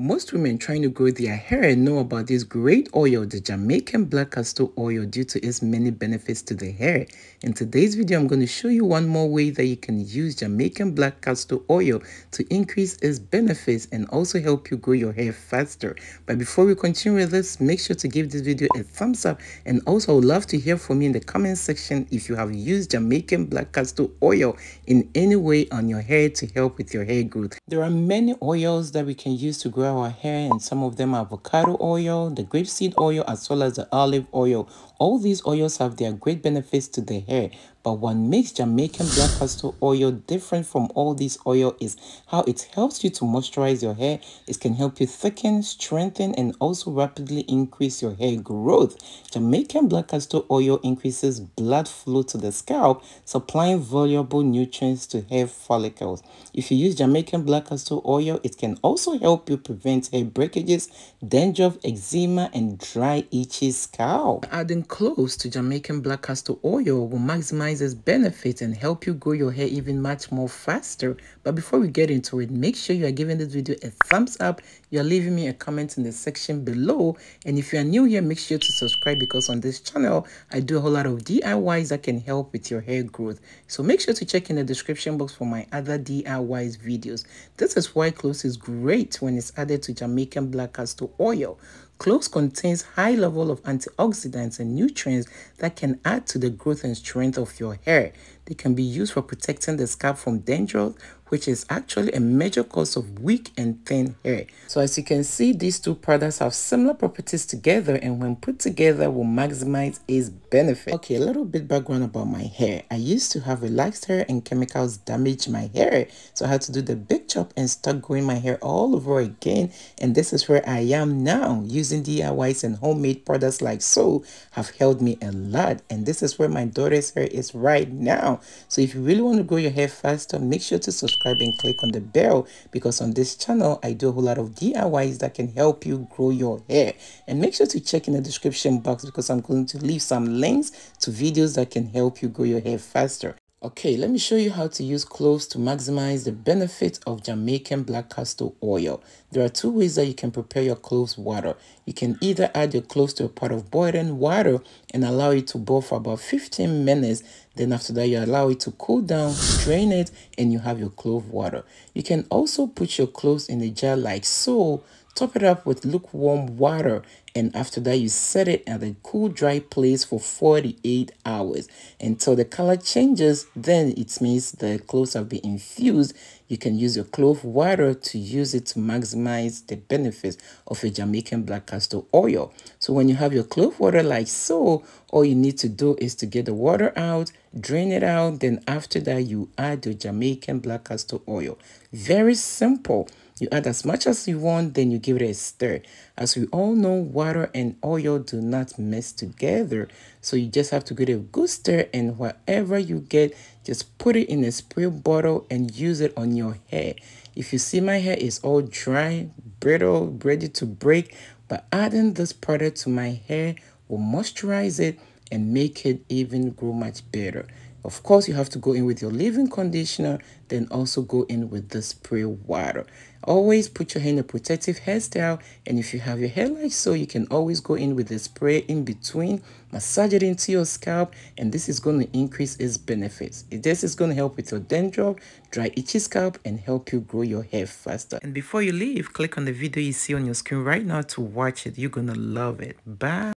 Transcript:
Most women trying to grow their hair know about this great oil, the Jamaican Black Castor Oil, due to its many benefits to the hair. In today's video, I'm going to show you one more way that you can use Jamaican Black Castor Oil to increase its benefits and also help you grow your hair faster. But before we continue with this, make sure to give this video a thumbs up and also I would love to hear from you in the comment section if you have used Jamaican Black Castor Oil in any way on your hair to help with your hair growth. There are many oils that we can use to grow our hair and some of them are avocado oil, the grapeseed oil as well as the olive oil. All these oils have their great benefits to the hair but what makes Jamaican black castor oil different from all these oil is how it helps you to moisturize your hair. It can help you thicken, strengthen, and also rapidly increase your hair growth. Jamaican black castor oil increases blood flow to the scalp, supplying valuable nutrients to hair follicles. If you use Jamaican black castor oil, it can also help you prevent hair breakages, dandruff, eczema, and dry, itchy scalp. Adding cloves to Jamaican black castor oil will maximize benefits and help you grow your hair even much more faster. But before we get into it, make sure you are giving this video a thumbs up. You are leaving me a comment in the section below. And if you are new here, make sure to subscribe because on this channel, I do a whole lot of DIYs that can help with your hair growth. So make sure to check in the description box for my other DIYs videos. This is why cloves is great when it's added to Jamaican black castor oil. Cloves contains high level of antioxidants and nutrients that can add to the growth and strength of your hair. They can be used for protecting the scalp from dandruff, which is actually a major cause of weak and thin hair. So as you can see, these two products have similar properties together and when put together will maximize its benefit. Okay, a little bit background about my hair. I used to have relaxed hair and chemicals damage my hair. So I had to do the big chop and start growing my hair all over again. And this is where I am now. Using DIYs and homemade products like so have helped me a lot. And this is where my daughter's hair is right now. So if you really want to grow your hair faster, make sure to subscribe and click on the bell because on this channel I do a whole lot of DIYs that can help you grow your hair and make sure to check in the description box because I'm going to leave some links to videos that can help you grow your hair faster. Okay, let me show you how to use cloves to maximize the benefit of Jamaican black castor oil. There are two ways that you can prepare your cloves water. You can either add your cloves to a pot of boiling water and allow it to boil for about 15 minutes. Then after that, you allow it to cool down, drain it, and you have your clove water. You can also put your cloves in a jar like so, top it up with lukewarm water and after that you set it at a cool dry place for 48 hours until the color changes then it means the cloves have been infused you can use your clove water to use it to maximize the benefits of a Jamaican black castor oil. So when you have your clove water like so, all you need to do is to get the water out, drain it out, then after that you add your Jamaican black castor oil. Very simple. You add as much as you want, then you give it a stir. As we all know, water and oil do not mix together. So you just have to give it a good stir and whatever you get, just put it in a spray bottle and use it on your hair. If you see my hair is all dry, brittle, ready to break, but adding this product to my hair will moisturize it and make it even grow much better. Of course, you have to go in with your leave-in conditioner, then also go in with the spray water. Always put your hair in a protective hairstyle, and if you have your hair like so, you can always go in with the spray in between, massage it into your scalp, and this is going to increase its benefits. This is going to help with your dandruff, dry itchy scalp, and help you grow your hair faster. And before you leave, click on the video you see on your screen right now to watch it. You're going to love it. Bye.